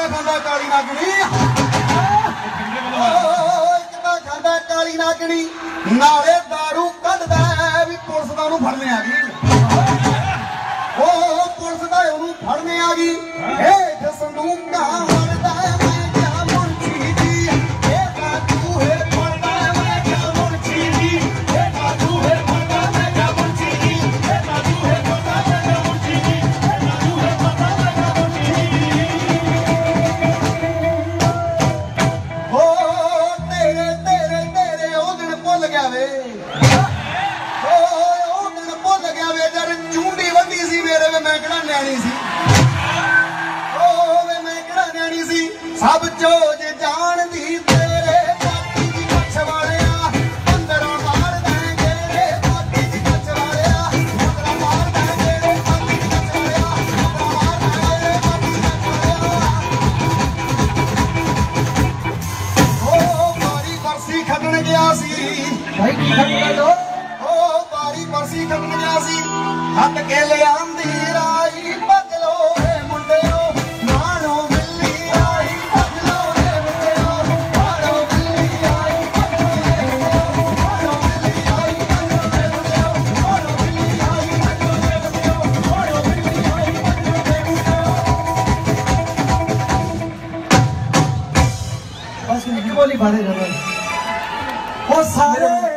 ਤਾਂ ਖਾਂਦਾ ਕਾਲੀ ਨਾਗਣੀ? ਓ ਇੱਕ ਖਾਂਦਾ ਕਾਲੀ ਨਾਗਣੀ? ਨਾਲੇ दारू ਕੱਢਦਾ ਵੀ ਪੁਲਿਸ ਦਾ ਉਹਨੂੰ ਫੜਨੇ ਆ ਗਈ। ਓ ਪੁਲਿਸ ਦਾ ਉਹਨੂੰ ਫੜਨੇ ਆ ਗਈ। ਹੇਠ ਸੰਦੂਕਾਂ ਉਹ ਦਿਨ ਭੁੱਲ ਗਿਆ ਵੇ, ਜਦ ਚੁੰਡੀ ਵੱਡੀ ਸੀ ਮੇਰੇ ਵੇ, ਮੈਂ ਕਿਹੜਾ ਨਿਆਣੀ ਸੀ? ਉਹ ਵੇ ਮੈਂ ਕਿਹੜਾ ਨਿਆਣੀ ਸੀ? ਸਭ ਚੋ ਬਰਸੀ ਖੱਟਣ ਗਿਆ ਸੀ ਭਾਈ ਕੀ ਖਬਰ ਲੋ ਓ ਬਾਰੀ ਬਰਸੀ ਖੱਟਣ ਗਿਆ ਸੀ ਹੱਟ ਕੇ ਲਿਆਂਦੀ ਰਾਈ ਬਦਲੋ ਏ ਮੁੰਡਿਓ ਮਾਣੋ ਮਿੱਲੀ ਆਈ ਬਦਲੋ Ô,